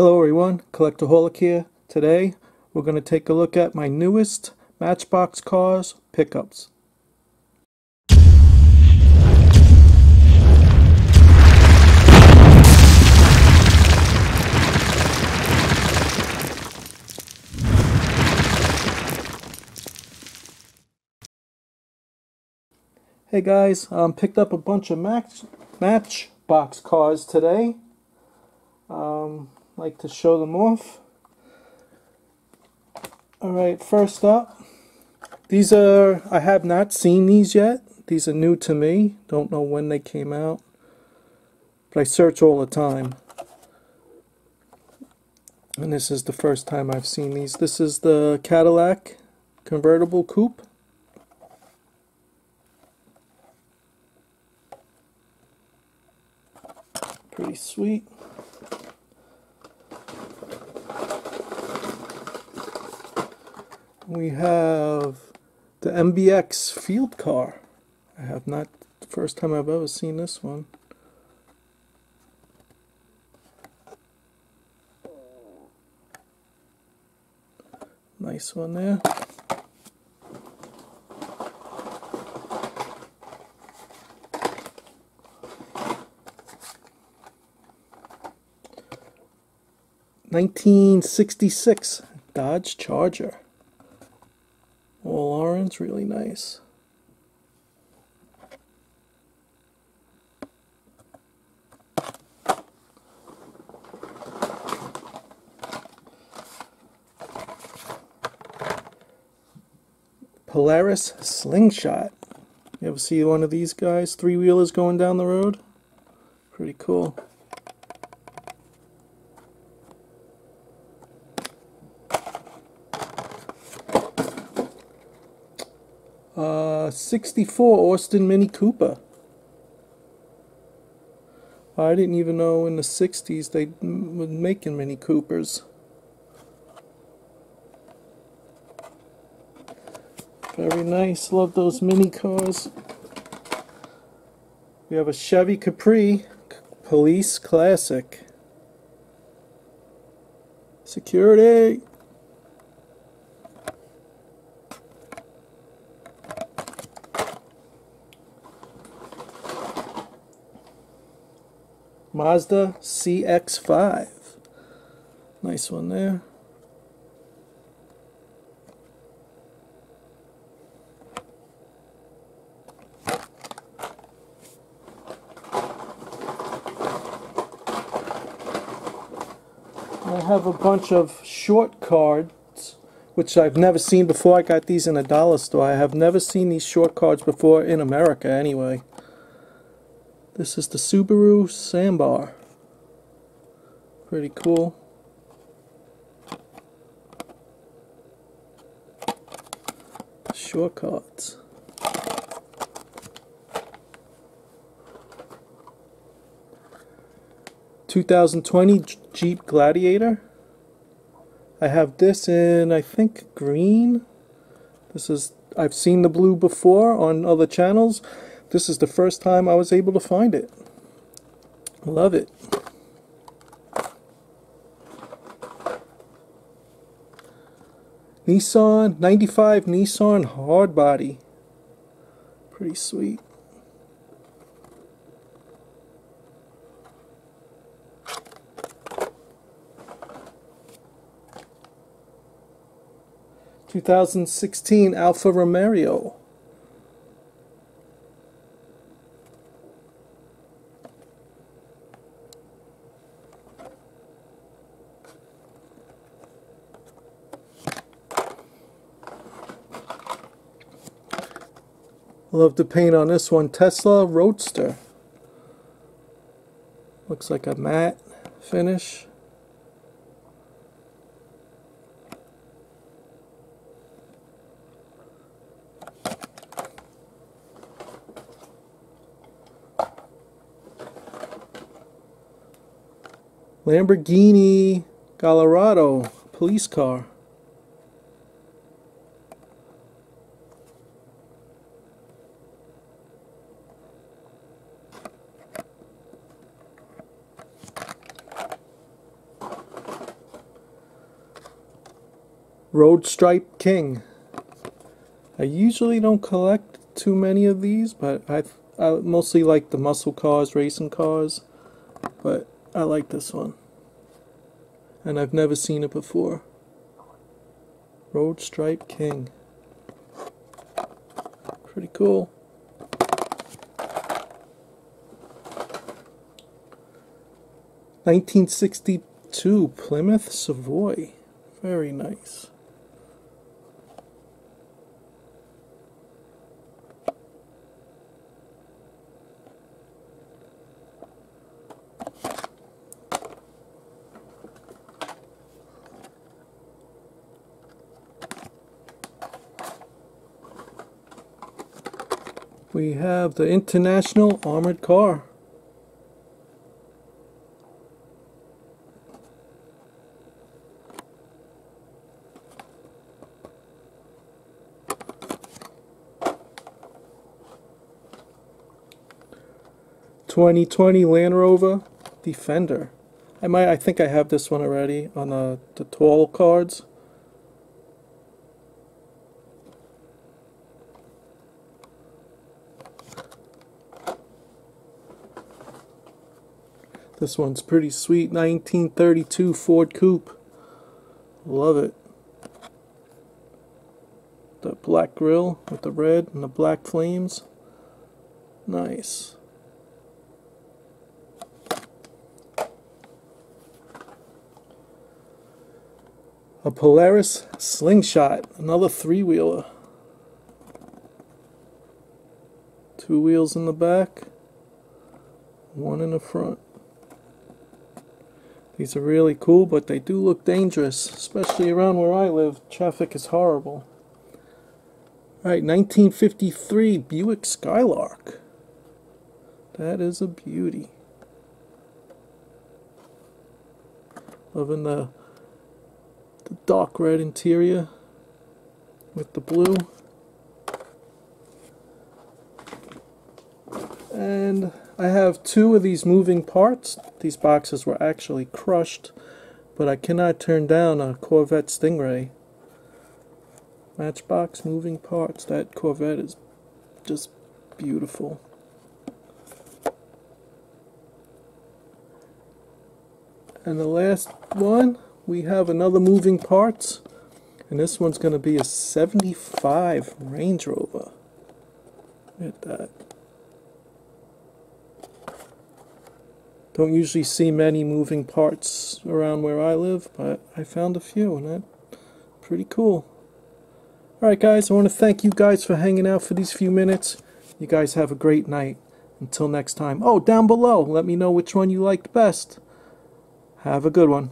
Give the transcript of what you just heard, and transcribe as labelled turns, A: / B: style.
A: Hello everyone, Collectorholic here. Today we're going to take a look at my newest Matchbox Cars pickups. Hey guys, um, picked up a bunch of match Matchbox cars today. Um, like to show them off. Alright, first up, these are, I have not seen these yet. These are new to me. Don't know when they came out. But I search all the time. And this is the first time I've seen these. This is the Cadillac convertible coupe. Pretty sweet. We have the MBX field car. I have not, the first time I've ever seen this one. Nice one there. 1966 Dodge Charger. Orange, really nice. Polaris Slingshot. You ever see one of these guys? Three wheelers going down the road? Pretty cool. Uh, 64 Austin Mini Cooper. I didn't even know in the 60s they were making Mini Coopers. Very nice. Love those mini cars. We have a Chevy Capri Police Classic. Security. Mazda CX-5. Nice one there. I have a bunch of short cards, which I've never seen before. I got these in a dollar store. I have never seen these short cards before in America anyway. This is the Subaru Sambar. Pretty cool. Shortcuts. Two thousand twenty Jeep Gladiator. I have this in I think green. This is I've seen the blue before on other channels. This is the first time I was able to find it. Love it. Nissan 95 Nissan hard body. Pretty sweet. Two thousand sixteen Alfa Romeo. Love to paint on this one. Tesla Roadster. Looks like a matte finish. Lamborghini Colorado police car. Road Stripe King. I usually don't collect too many of these, but I, I mostly like the muscle cars, racing cars. But I like this one. And I've never seen it before. Road Stripe King. Pretty cool. Nineteen sixty two Plymouth Savoy. Very nice. We have the International Armored Car. Twenty twenty Land Rover Defender. I might I think I have this one already on the, the tall cards. This one's pretty sweet. 1932 Ford Coupe. Love it. The black grill with the red and the black flames. Nice. A Polaris Slingshot, another three wheeler. Two wheels in the back, one in the front. These are really cool, but they do look dangerous, especially around where I live. Traffic is horrible. Alright, 1953 Buick Skylark. That is a beauty. Loving the, the dark red interior with the blue. And I have two of these moving parts. These boxes were actually crushed, but I cannot turn down a Corvette Stingray. Matchbox moving parts. That Corvette is just beautiful. And the last one, we have another moving parts. And this one's going to be a 75 Range Rover. Look at that. Don't usually see many moving parts around where I live, but I found a few, and that's pretty cool. Alright guys, I want to thank you guys for hanging out for these few minutes. You guys have a great night. Until next time. Oh, down below, let me know which one you liked best. Have a good one.